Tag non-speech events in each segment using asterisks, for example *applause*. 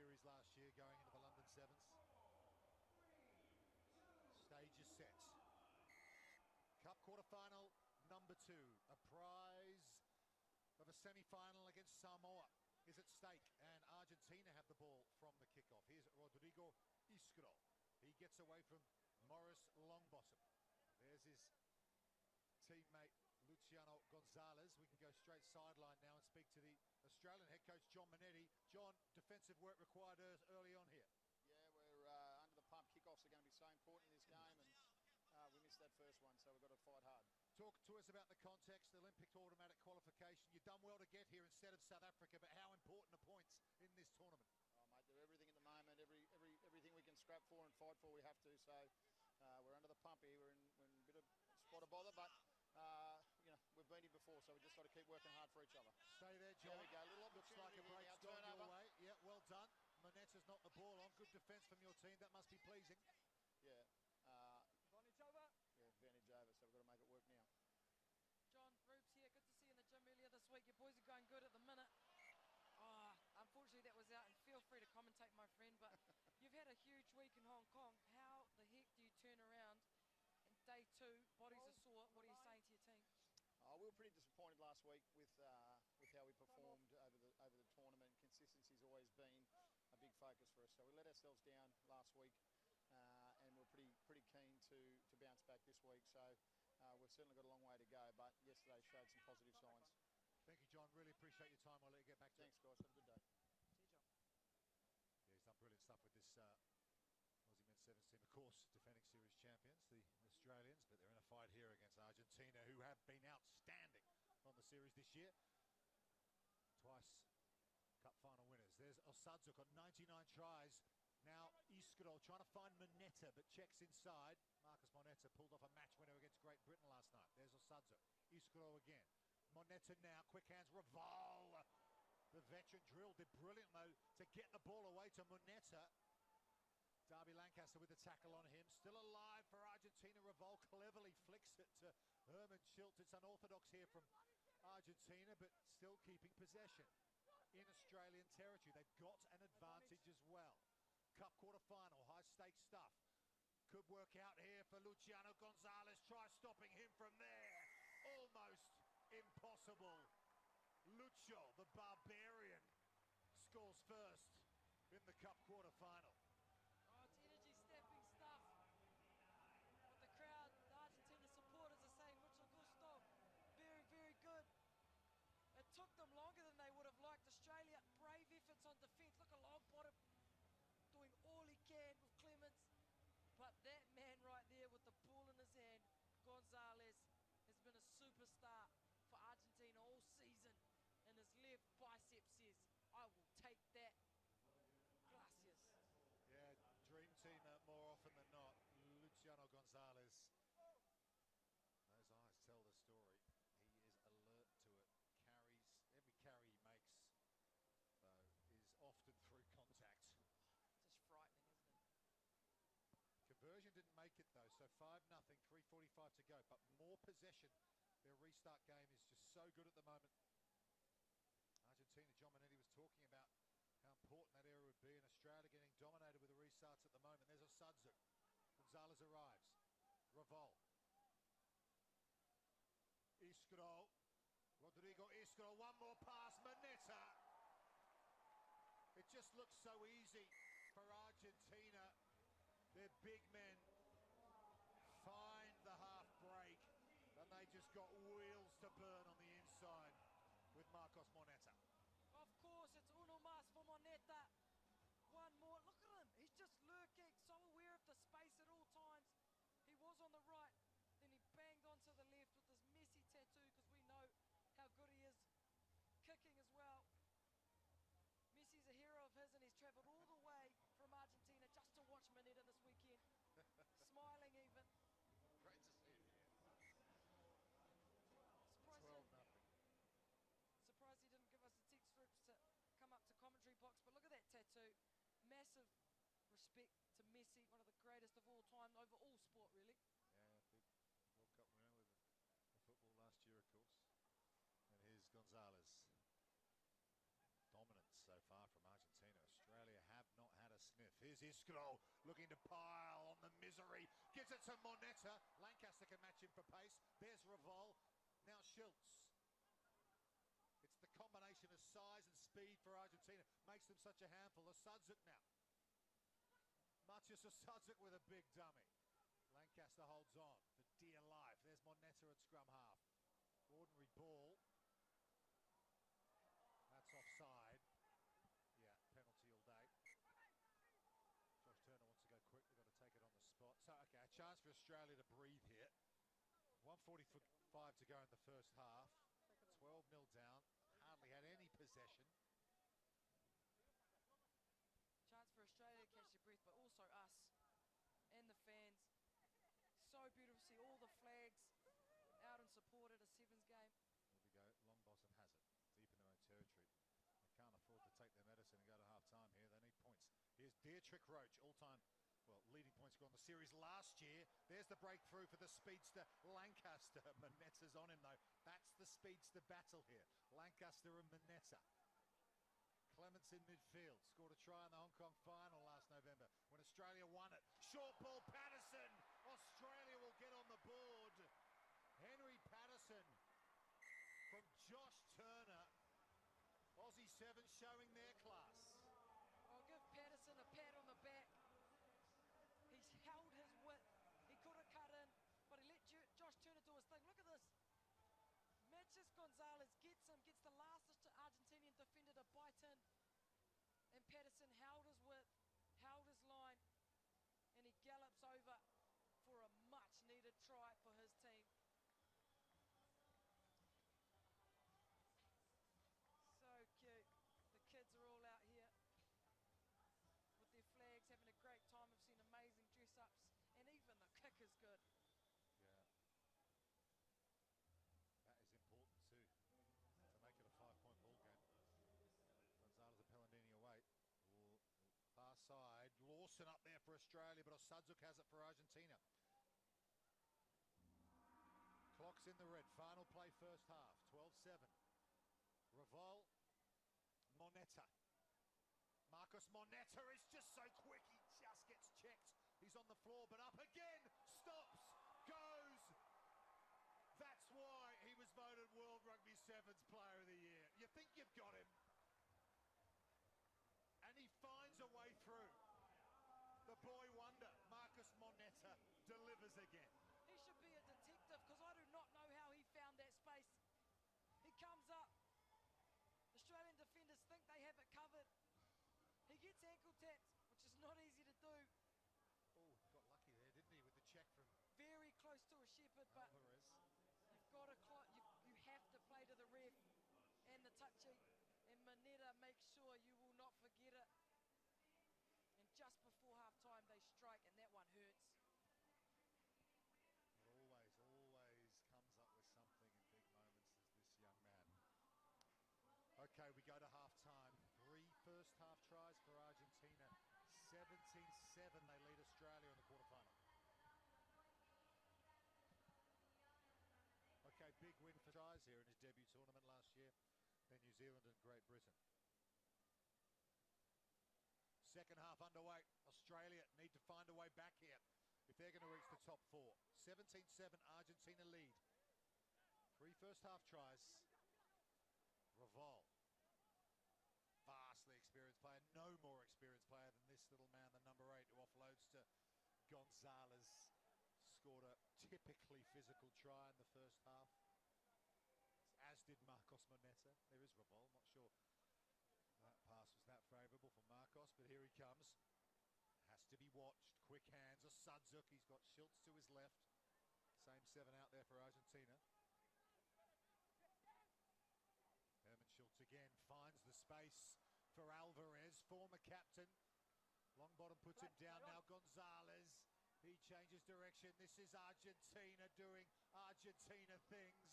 series last year going into the London Sevens. Stage is set. Cup quarter-final number two. A prize of a semi-final against Samoa is at stake. And Argentina have the ball from the kickoff. Here's Rodrigo Isgró. He gets away from Maurice Longbottom. There's his teammate Luciano Gonzalez. We can go straight sideline now and speak to the Australian head coach John Manenti. John, defensive work required early on here. Yeah, we're uh, under the pump. Kickoffs are going to be so important in this game, and uh, we missed that first one, so we've got to fight hard. Talk to us about the context, the Olympic automatic qualification. You've done well to get here instead of South Africa, but how important are points in this tournament? Oh, mate, they're everything at the moment. Every, every, everything we can scrap for and fight for, we have to. So uh, we're under the pump here. We're in, we're in a bit of spot of bother, but uh, you know, we've been here before, so we just got to keep working hard for each other. Stay there, John. There we go. A little Looks like a break's gone your way. Yeah, well done. Moneta's not the ball on. Good defence from your team. That must be pleasing. Yeah. Uh, advantage over. Yeah, advantage over, so we've got to make it work now. John Roops here. Good to see you in the gym earlier this week. Your boys are going good at the minute. Oh, unfortunately that was out, and feel free to commentate, my friend, but *laughs* you've had a huge week in Hong Kong. How the heck do you turn around in day two, bodies are sore. What are you saying to your team? Uh, we were pretty disappointed last week with uh, with how we performed over the over the tournament. Consistency's always been a big focus for us. So we let ourselves down last week, uh, and we're pretty pretty keen to to bounce back this week. So uh, we've certainly got a long way to go. But yesterday showed some positive signs. Thank you, John. Really appreciate your time. I'll let you get back to Thanks, it. guys. Have a good day. See you, John. Yeah, he's done brilliant stuff with this uh, Aussie men's sevens team, of course, defending series champions, the Australians, but they're in a fight here against Argentina, who have been outstanding on the series this year. Twice cup final winners. There's Osadzo, got 99 tries. Now Isgró trying to find Moneta, but checks inside. Marcos Moneta pulled off a match winner against Great Britain last night. There's Osadzo. Isgró again. Moneta now, quick hands, Revol. The veteran drilled it brilliant though to get the ball away to Moneta. Darby Lancaster with the tackle on him. Still alive for Argentina. Revol cleverly flicks it to Herman Schulz. It's unorthodox here from Argentina, but still keeping possession in Australian territory. They've got an advantage as well. Cup quarter final, high stakes stuff. Could work out here for Luciano Gonzalez. Try stopping him from there. Almost impossible. Lucho, the barbarian, scores first in the cup quarter final. Oh, it's energy stepping stuff. But the crowd, the Argentina supporters are saying, Mucho gusto, very, very good. It took them longer than they would have liked. Australia, brave efforts on defence. Look at Longbottom doing all he can with Clemens. But that man right there with the ball in his hand, Gonzalez, has been a superstar for Argentina all season. And his left bicep says, I will take that. Gracias. Yeah, dream team uh, more often than not. Luciano Gonzalez. Those eyes tell the story. He is alert to it. Carries, every carry he makes, though, is often through contact. Just frightening, isn't it? Conversion didn't make it, though, so 5 nothing, 3.45 to go. But more possession. Their restart game is just so good at the moment. Argentina, John Manenti was talking about how important that area would be in Australia getting dominated with the restarts at the moment. There's a Osadzo. Gonzalez arrives. Revol. Isgró. Rodrigo Isgró. One more pass. Moneta. It just looks so easy for Argentina. Their big men find the half break and they just got wheels to burn on the inside with Marcos Moneta. Of course, it's uno más for Moneta. One more. Look at him. He's just lurking, so aware of the space at all times. He was on the right, then he banged onto the left with this messy tattoo because we know how good he is kicking as well. Messi's a hero of his and he's travelled all the way from Argentina just to watch Moneta this weekend. Smiling even. Great to see him here. Surprised 12 he, nothing. surprised he didn't give us a text for us to come up to commentary box. But look at that tattoo. Massive respect to Messi, one of the greatest of all time over all sport, really. Yeah, big World Cup winner with the football last year, of course. And here's Gonzalez. Dominance so far from Argentina. Australia have not had a sniff. Here's Isgró looking to pile on the misery. Gives it to Moneta. Lancaster can match him for pace. There's Revol. Now Schulz. It's the combination of size and speed for Argentina. Makes them such a handful. Osadczuk now. Matias Osadczuk with a big dummy. Lancaster holds on for dear life. There's Moneta at scrum half. Ordinary ball. That's offside. Yeah, penalty all day. Josh Turner wants to go quick. They've got to take it on the spot. So, okay, a chance for Australia to breathe here. 145 to go in the first half. 12 0 down. Hardly had any possession. Chance for Australia to catch their breath, but also us and the fans. So beautiful to see all the flags out in support at a sevens game. Here we go. Longbottom has it. Deep in their own territory. They can't afford to take their medicine and go to half time here. They need points. Here's Dietrich Roache, all time, well, leading point scorer on the series last year. There's the breakthrough for the speedster Lancaster. *laughs* Moneta's on him, though. That's the speedster battle here. Lancaster and Moneta. Clements in midfield. Scored a try in the Hong Kong final last November when Australia won it. Short ball, Paterson. Australia will get on the board. Henry Paterson from Josh Turner. Aussie 7 showing their class. I'll give Paterson a pat on the back. He's held his width. He could have cut in, but he let Josh Turner do his thing. Look at this. Matches Gonzalez gets him, gets the last Aust- Argentinian defender to bite in. And Paterson held his width, held his line, and he gallops over for a much needed try for his team. So cute. The kids are all out here with their flags, having a great time. I've seen amazing dress ups, and even the kick is good. Yeah. That is important too, to make it a five-point ball game. Gonzalez and Pellandini away. L- Far side, Lawson up there for Australia, but Osadczuk has it for Argentina. Clock's in the red. Final play first half. 12-7. Revol. Moneta. Marcos Moneta is just so quick. He just gets checked. He's on the floor, but up again. Stops. Goes. That's why he was voted World Rugby Sevens Player of the Year. You think you've got him. And he finds a way through. The boy wonder, Marcos Moneta, delivers again. He should be a detective because I do not know how he found that space. He comes up. Australian defenders think they have it covered. He gets ankle taps, which is not easy to do. Oh, got lucky there, didn't he, with the check from Very close to a shepherd, but Alvarez. you've got to clo- you, you have to play to the ref and the touchy. And Moneta makes sure you will not forget it. And just before half time, they strike, and that one hurts. But always, always comes up with something in big moments as this young man. Okay, we go to half time. Three first half tries for Argentina. 17-7 they lead Australia in the quarterfinal. Okay, big win for tries here in his debut tournament last year. Then New Zealand and Great Britain. Second half underway. Australia need to find a way back here if they're going to reach the top four. 17-7 Argentina lead. Three first half tries. Revol. Vastly experienced player. No more experienced player than this little man, the number eight, who offloads to Gonzalez. Scored a typically physical try in the first half. As did Marcos Moneta. There is Revol. Not sure that pass was that favourable for Marcos, but here he comes. Has to be watched. Quick hands. Osadczuk. He's got Schulz to his left. Same seven out there for Argentina. Herman Schulz again finds the space for Alvarez, former captain. Longbottom puts him down now. Gonzalez. He changes direction. This is Argentina doing Argentina things.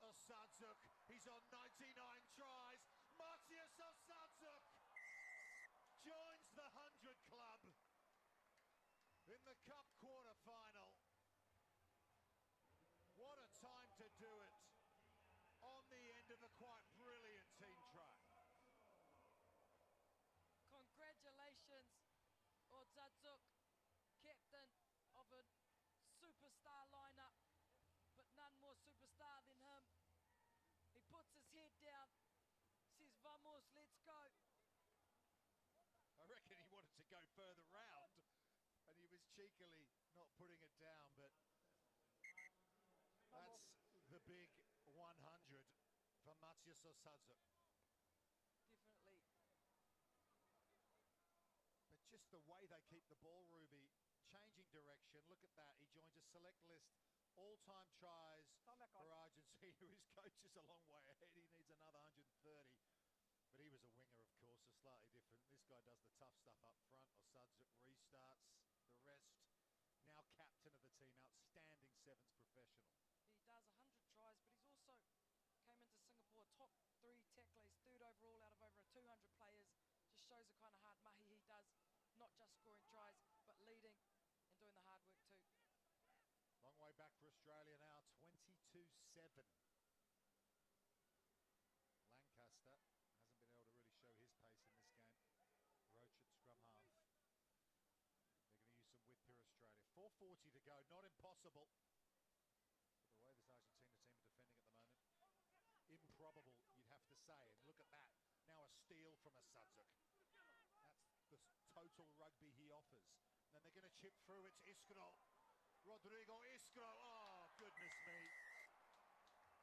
Osadczuk. He's on 99 tries. Matias Osadczuk joins the 100 club in the Cup quarter final. What a time to do it on the end of a quite brilliant team try. Congratulations Zadzuk, captain of a superstar lineup, but none more superstar than him. He puts his head down, says, Vamos, let's go. I reckon he wanted to go further round, and he was cheekily not putting it down. But that's the big 100 for Matias Osadczuk. Definitely. But just the way they keep the ball, Ruby, changing direction. Look at that. He joins a select list. All-time tries Time back for on. Argentina. *laughs* His coach is a long way ahead. He needs another 130. But he was a winger, of course, so slightly different. This guy does the tough stuff up front. Osadczuk restarts. The rest, now captain of the team. Outstanding sevens professional. He does 100 tries, but he's also came into Singapore top three tacklers, third overall out of over 200 players. Just shows the kind of hard mahi he does, not just scoring tries, but leading and doing the hard work too. Long way back for Australia now, 22-7. Lancaster hasn't been able to really show his pace in this game. Roache at scrum half. They're going to use some width here, Australia. 4.40 to go, not impossible. But the way this Argentina team are defending at the moment, improbable, you'd have to say. And look at that. Now a steal from Osadczuk. That's the total rugby he offers. Then they're going to chip through. It's Isgró. Rodrigo Isgró. Oh, goodness me.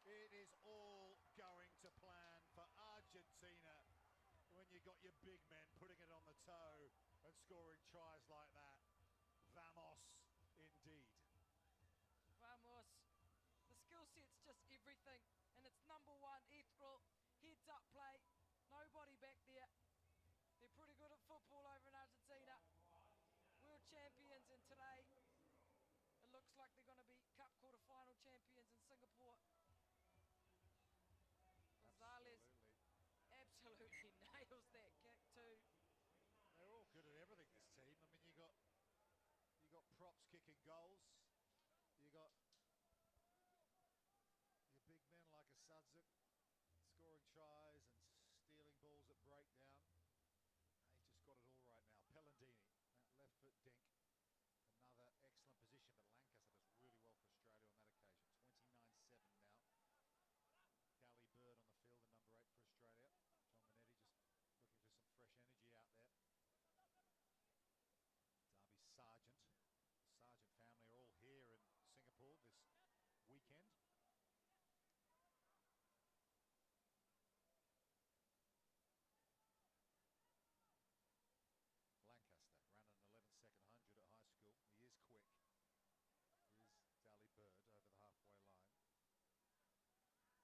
It is all going to plan for Argentina when you got your big men putting it on the toe and scoring tries like that. Vamos, indeed. Vamos. The skill set's just everything, and it's number one, Ethel, heads up play, nobody back there. They're pretty good at football over in Argentina. World champions, and today you kicking goals. You got your big men like Osadczuk scoring tries and stealing balls at breakdown. He's just got it all right now. Pellandini, that left foot dink, another excellent position. But Lancaster does really well for Australia on that occasion. 29-7 now. Dally Bird on the field, the number eight for Australia. John Manenti just looking for some fresh energy out there. Darby Sargent, the Sargent family are all here in Singapore this weekend. Lancaster ran an 11 second 100 at high school.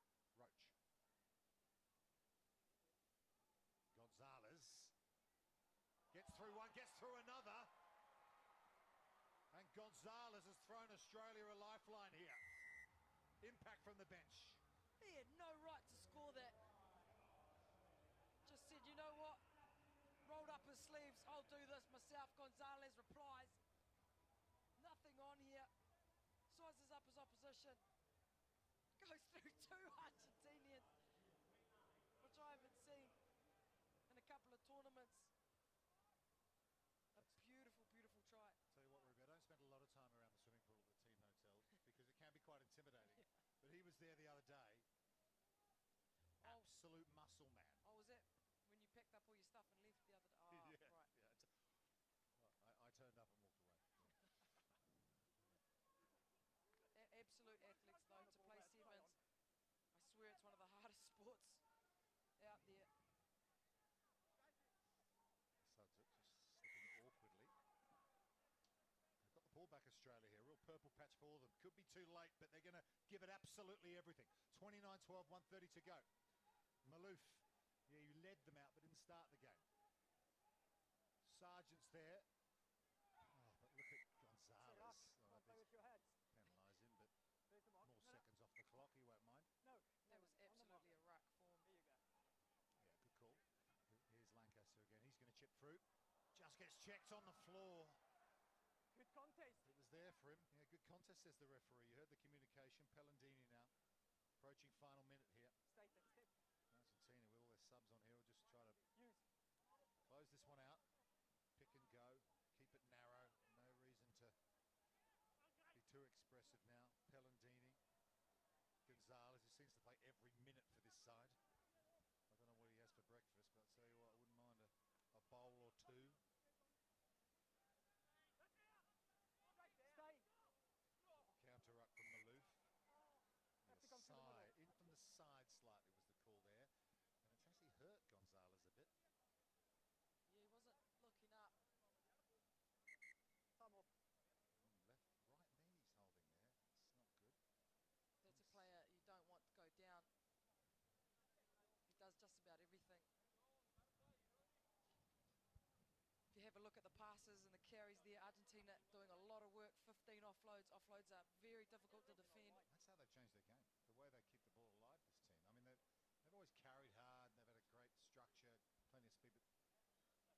He is quick. Here's Dally Bird over the halfway line. Roache. Gonzalez gets through one, gets through another. And Gonzalez has thrown Australia a lifeline here. Impact from the bench. He had no right to score that. Just said, you know what? Rolled up his sleeves. I'll do this myself. Gonzalez replies. Nothing on here. Sizes up his opposition. *laughs* Goes through two *laughs* Argentinians, which I haven't seen in a couple of tournaments. A beautiful, beautiful try. Tell you what, Ruby, I don't spend a lot of time around the swimming pool at the team hotels because it can be quite intimidating. But he was there the other day. Oh. Absolute muscle man. Oh, was that when you packed up all your stuff and left the other day? *laughs* Oh, yeah, right. yeah. Well, I, I turned up and walked away. A- absolute athletes though to play sevens. I swear it's one of the hardest sports out there. Sudzuk just slipping awkwardly. They've got the ball back, Australia here. Real purple patch for all of them. Could be too late, but they're going to give it absolutely everything. 29 12, 130 to go. Malouf, yeah, you led them out but didn't start the game. Sargent's there. Oh, but look at Set Gonzalez. up. Oh, Come on, with your heads. penalise him, but There's the mark. more No, no, seconds off the clock. He won't mind. No, That was on the mark. absolutely a ruck form. Here you go. Yeah, good call. Here's Lancaster again. He's going to chip through. Just gets checked on the floor. Good contest there for him. Yeah, good contest, says the referee. You heard the communication. Pellandini now approaching final minute here. Argentina with all their subs on here will just try to close this one out. Pick and go. Keep it narrow. No reason to be too expressive now. Pellandini. Gonzalez, who seems to play every minute for this side. Offloads are very difficult to defend. That's how they've changed their game. The way they keep the ball alive, this team. I mean, they've, they've always carried hard. They've had a great structure, plenty of speed,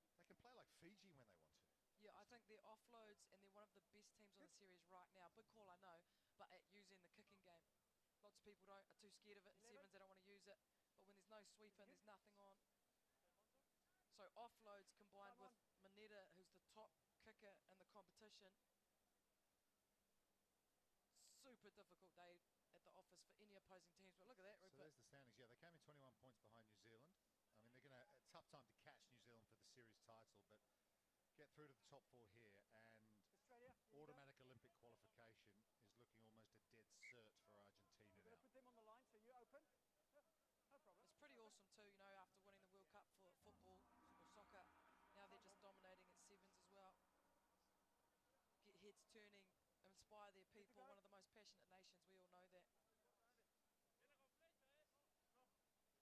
but they can play like Fiji when they want to. Yeah, I think they're offloads and they're one of the best teams on the series right now. Big call, I know, but at using the kicking game. Lots of people don't are too scared of it. In sevens, they don't want to use it. But when there's no sweeping, there's nothing on. So offloads combined with Moneta, who's the top kicker in the competition. Super difficult day at the office for any opposing teams. But look at that, So Rupert. there's the standings. Yeah, they came in 21 points behind New Zealand. I mean, they're going to a tough time to catch New Zealand for the series title, but get through to the top four here, and Australia. here automatic Olympic qualification is looking almost a dead cert for Argentina We're now. put them on the line, so you open. No problem. It's pretty awesome too, you know, after winning the World Cup for football or soccer. Now they're just dominating at sevens as well. Get heads turning, inspire their people. One of the most passionate nations, we all know that.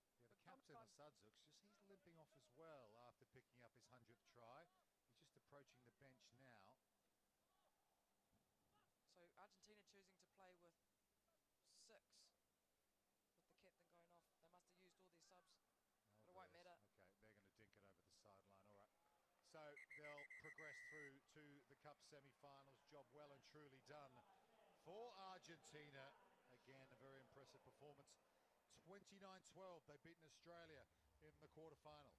Yeah, the captain, Asadzoks, just he's limping off as well after picking up his 100th try. He's just approaching the bench now. So Argentina choosing to play with six, with the captain going off. They must have used all their subs. Oh, but it won't matter. Okay, they're going to dink it over the sideline. All right. So they'll progress through to the Cup semi-finals. Job well and truly done for Argentina. Again, a very impressive performance. 29-12, they've beaten Australia in the quarterfinal.